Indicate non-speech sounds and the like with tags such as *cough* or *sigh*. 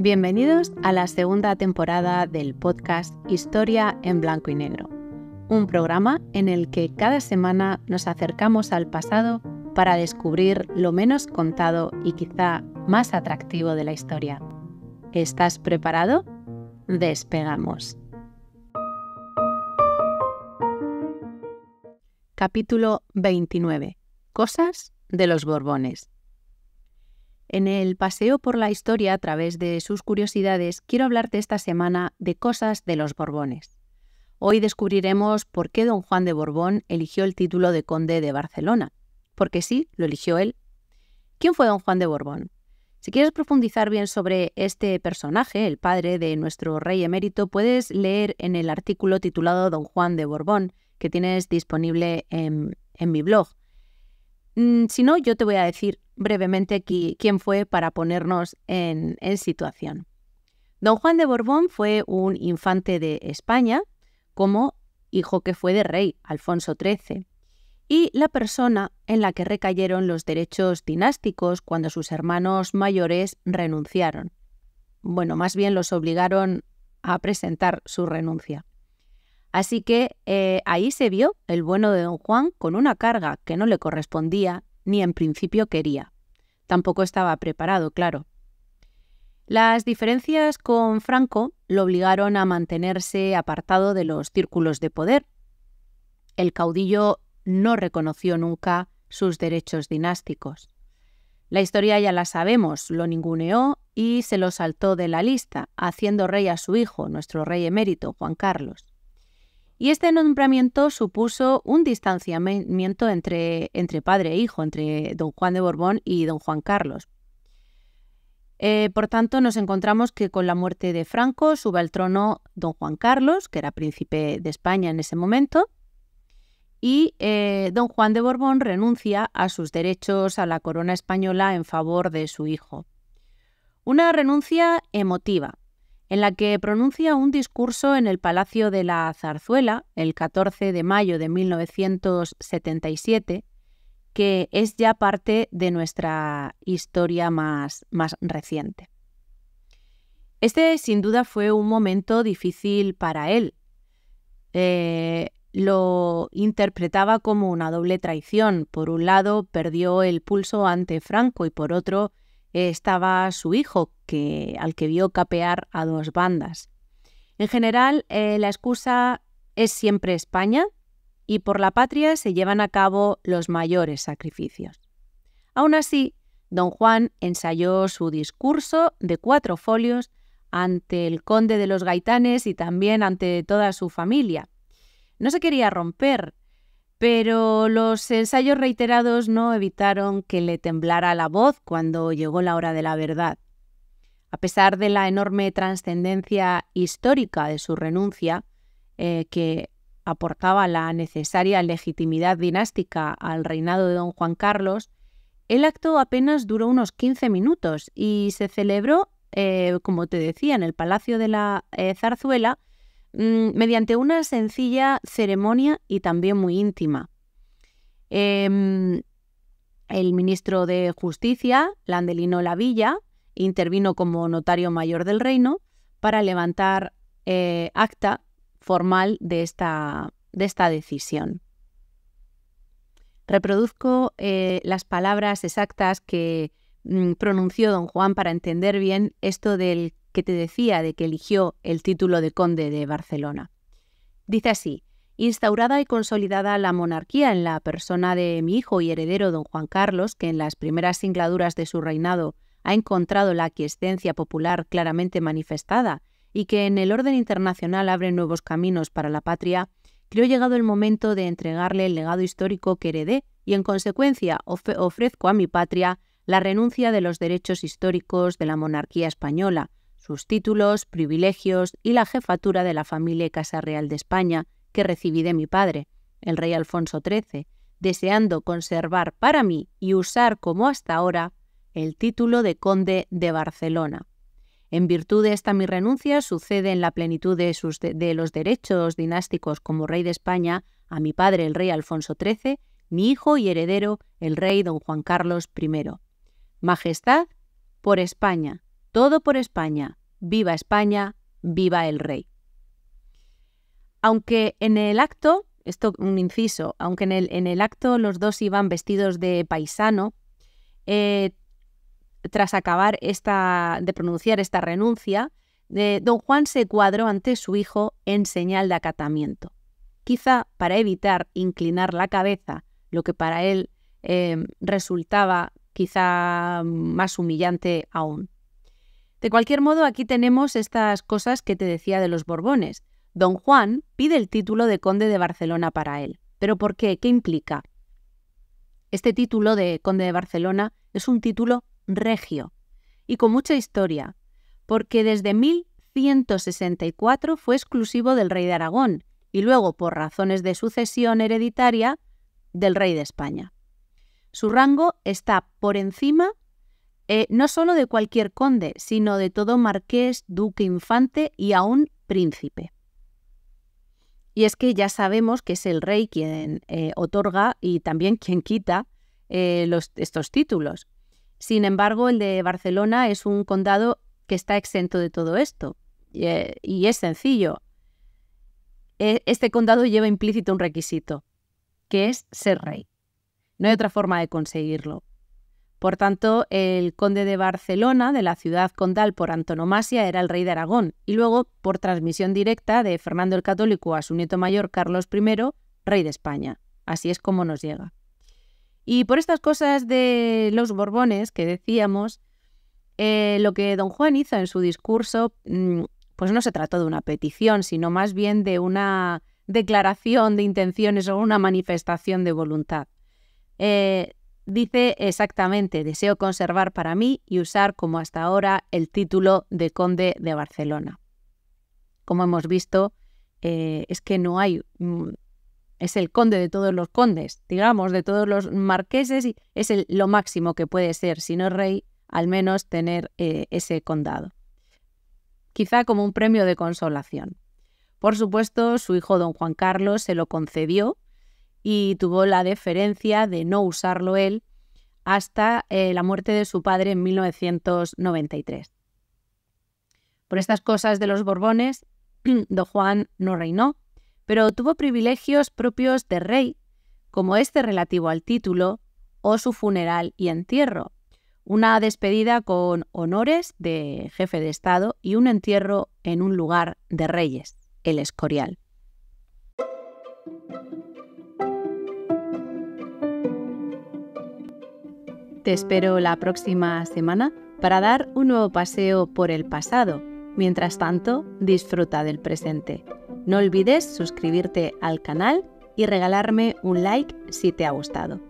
Bienvenidos a la segunda temporada del podcast Historia en Blanco y Negro, un programa en el que cada semana nos acercamos al pasado para descubrir lo menos contado y quizá más atractivo de la historia. ¿Estás preparado? Despegamos. Capítulo 29. Cosas de los Borbones. En el paseo por la historia a través de sus curiosidades, quiero hablarte esta semana de cosas de los Borbones. Hoy descubriremos por qué don Juan de Borbón eligió el título de conde de Barcelona. Porque sí, lo eligió él. ¿Quién fue don Juan de Borbón? Si quieres profundizar bien sobre este personaje, el padre de nuestro rey emérito, puedes leer en el artículo titulado Don Juan de Borbón, que tienes disponible en, mi blog. Mm, si no, yo te voy a decir brevemente quién fue para ponernos en, situación. Don Juan de Borbón fue un infante de España, como hijo que fue de rey, Alfonso XIII, y la persona en la que recayeron los derechos dinásticos cuando sus hermanos mayores renunciaron. Bueno, más bien los obligaron a presentar su renuncia. Así que eh, ahí se vio el bueno de don Juan con una carga que no le correspondía ni en principio quería. Tampoco estaba preparado, claro. Las diferencias con Franco lo obligaron a mantenerse apartado de los círculos de poder. El caudillo no reconoció nunca sus derechos dinásticos. La historia ya la sabemos, lo ninguneó y se lo saltó de la lista, haciendo rey a su hijo, nuestro rey emérito, Juan Carlos y este nombramiento supuso un distanciamiento entre, padre e hijo, entre don Juan de Borbón y don Juan Carlos. Eh, por tanto, nos encontramos que con la muerte de Franco sube al trono don Juan Carlos, que era príncipe de España en ese momento, y eh, don Juan de Borbón renuncia a sus derechos a la corona española en favor de su hijo. Una renuncia emotiva, en la que pronuncia un discurso en el Palacio de la Zarzuela el 14 de mayo de 1977, que es ya parte de nuestra historia más, más reciente. Este sin duda fue un momento difícil para él. Eh, lo interpretaba como una doble traición. Por un lado, perdió el pulso ante Franco y por otro, estaba su hijo, que, al que vio capear a dos bandas. En general, eh, la excusa es siempre España y por la patria se llevan a cabo los mayores sacrificios. Aún así, don Juan ensayó su discurso de cuatro folios ante el conde de los gaitanes y también ante toda su familia. No se quería romper, pero los ensayos reiterados no evitaron que le temblara la voz cuando llegó la hora de la verdad. A pesar de la enorme trascendencia histórica de su renuncia, eh, que aportaba la necesaria legitimidad dinástica al reinado de don Juan Carlos, el acto apenas duró unos 15 minutos y se celebró, eh, como te decía, en el Palacio de la eh, Zarzuela, Mm, mediante una sencilla ceremonia y también muy íntima. Em, el ministro de Justicia, Landelino Lavilla, intervino como notario mayor del reino para levantar eh, acta formal de esta, de esta decisión. Reproduzco eh, las palabras exactas que mm, pronunció don Juan para entender bien esto del que te decía de que eligió el título de conde de Barcelona. Dice así, instaurada y consolidada la monarquía en la persona de mi hijo y heredero don Juan Carlos, que en las primeras singladuras de su reinado ha encontrado la aquiescencia popular claramente manifestada y que en el orden internacional abre nuevos caminos para la patria, creo llegado el momento de entregarle el legado histórico que heredé y en consecuencia ofrezco a mi patria la renuncia de los derechos históricos de la monarquía española, sus títulos, privilegios y la jefatura de la familia y Casa Real de España que recibí de mi padre, el rey Alfonso XIII, deseando conservar para mí y usar como hasta ahora el título de conde de Barcelona. En virtud de esta mi renuncia sucede en la plenitud de, sus de los derechos dinásticos como rey de España a mi padre el rey Alfonso XIII, mi hijo y heredero, el rey don Juan Carlos I. Majestad, por España, todo por España, viva España, viva el rey. Aunque en el acto, esto un inciso, aunque en el, en el acto los dos iban vestidos de paisano, eh, tras acabar esta, de pronunciar esta renuncia, eh, don Juan se cuadró ante su hijo en señal de acatamiento, quizá para evitar inclinar la cabeza, lo que para él eh, resultaba quizá más humillante aún. De cualquier modo, aquí tenemos estas cosas que te decía de los Borbones. Don Juan pide el título de conde de Barcelona para él. ¿Pero por qué? ¿Qué implica? Este título de conde de Barcelona es un título regio y con mucha historia, porque desde 1164 fue exclusivo del rey de Aragón y luego, por razones de sucesión hereditaria, del rey de España. Su rango está por encima eh, no solo de cualquier conde, sino de todo marqués, duque, infante y aún príncipe. Y es que ya sabemos que es el rey quien eh, otorga y también quien quita eh, estos títulos. Sin embargo, el de Barcelona es un condado que está exento de todo esto. y es sencillo. este condado lleva implícito un requisito, que es ser rey. No hay otra forma de conseguirlo. Por tanto, el conde de Barcelona, de la ciudad condal por antonomasia, era el rey de Aragón, y luego, por transmisión directa de Fernando el Católico a su nieto mayor Carlos I, rey de España. Así es como nos llega. Y por estas cosas de los Borbones que decíamos, eh, lo que don Juan hizo en su discurso, mm, pues no se trató de una petición, sino más bien de una declaración de intenciones o una manifestación de voluntad. Eh, dice exactamente, deseo conservar para mí y usar como hasta ahora el título de conde de Barcelona. Como hemos visto, eh, es que no hay, mm, es el conde de todos los condes, digamos, de todos los marqueses, y es lo máximo que puede ser, si no rey, al menos tener eh, ese condado. Quizá como un premio de consolación. Por supuesto, su hijo don Juan Carlos se lo concedió y tuvo la deferencia de no usarlo él hasta eh, la muerte de su padre en 1993. Por estas cosas de los Borbones, *clears throat* don Juan no reinó, pero tuvo privilegios propios de rey, como este relativo al título o su funeral y entierro, una despedida con honores de jefe de Estado y un entierro en un lugar de reyes, el Escorial. Te espero la próxima semana para dar un nuevo paseo por el pasado. Mientras tanto, disfruta del presente. No olvides suscribirte al canal y regalarme un like si te ha gustado.